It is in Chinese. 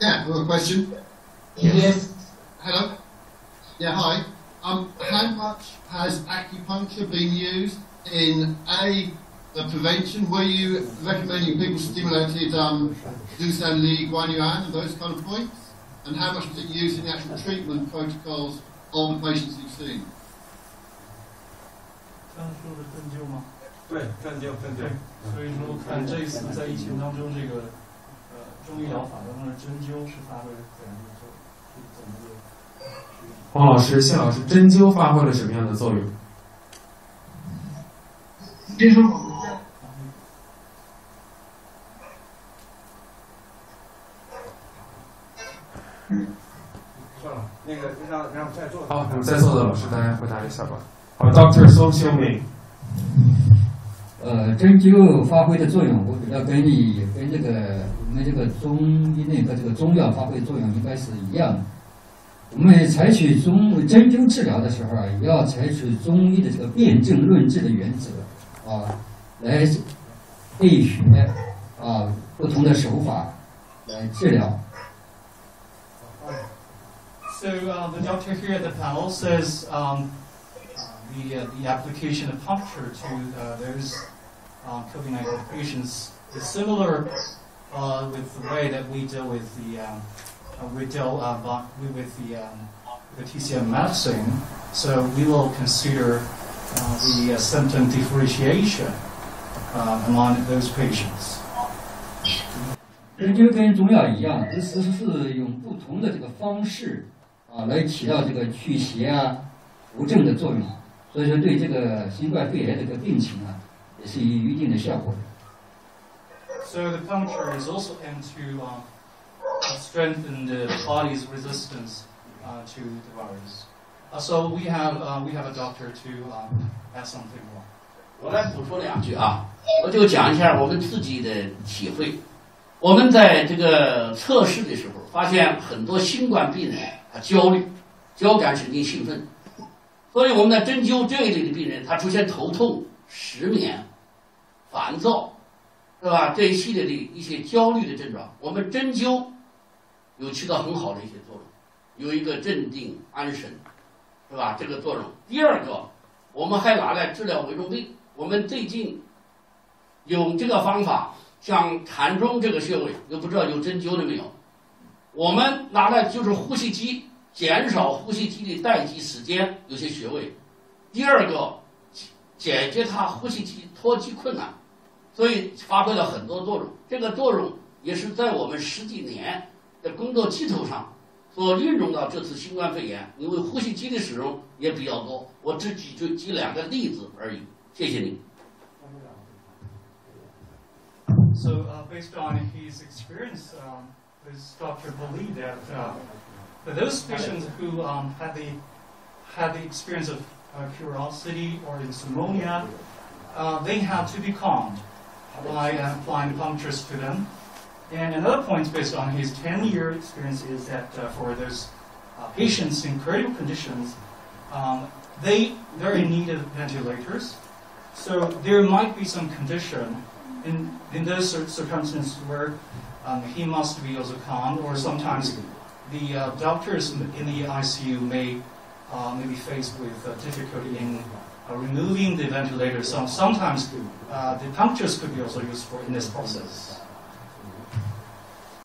Yeah, we have a question. Yes. Hello. Yeah, hi. Um, how much has acupuncture been used in a the prevention? Were you recommending people stimulated um, Dusan Li, Guan Yuan, and those kind of points? And how much was it used in the actual treatment protocols of the patients you've seen? 刚中，医疗法当中的针灸是发挥了怎样的作用？是怎么个？黄老师、谢老师，针灸发挥了什么样的作用？这是我们在算了，那个让让在座的好，我们在座的老师大家回答一下吧。好，Dr. Song Xiaoming。呃，针灸发挥的作用，我觉得跟你跟这个我们这个中医内科这个中药发挥作用应该是一样的。我们采取中针灸治疗的时候啊，也要采取中医的这个辨证论治的原则啊，来备学啊不同的手法来治疗。So uh, the doctor here at the panel says um, the the application of puncture to those uh, COVID-19 patients is similar uh, with the way that we deal with the um, uh, we deal uh, vi- with the um, the TCM medicine. So we will consider uh, the uh, symptom differentiation uh, among those patients. 针灸跟中药一样，这是是用不同的这个方式啊，来起到这个祛邪啊、扶正的作用，所以说对这个新冠肺炎这个病情啊，也 是有一定的效果。So the puncture is also aimed to um, uh, strengthen the body's resistance uh, to the virus. Uh, so we have uh, we have a doctor to um, add something more. 我来补充两句啊，我就讲一下我们自己的体会。我们在这个测试的时候，发现很多新冠病人他焦虑、交感神经兴奋，所以我们在针灸这一类的病人，他出现头痛、失眠、烦躁，是吧？这一系列的一些焦虑的症状，我们针灸有起到很好的一些作用，有一个镇定安神，是吧？这个作用。第二个，我们还拿来治疗危重病。我们最近用这个方法，像膻中这个穴位，又不知道有针灸的没有？我们拿来就是呼吸机，减少呼吸机的待机时间，有些穴位。第二个，解决他呼吸机脱机困难，所以发挥了很多作用。这个作用也是在我们十几年的工作基础上所运用到这次新冠肺炎，因为呼吸机的使用也比较多。我只举就举两个例子而已。谢谢你。So uh, based on his experience, um, this doctor believed that uh, for those patients who um, had the had the experience of uh, curiosity or insomnia, uh, they had to be calmed by uh, applying the punctures to them. And another point based on his 10-year experience is that uh, for those uh, patients in critical conditions, um, they they're in need of ventilators. So there might be some condition in, in those circumstances where um, he must be also calm, or sometimes the uh, doctors in the, ICU may, uh, may be faced with uh, difficulty in removing the ventilator. So sometimes uh, the punctures could be also useful in this process.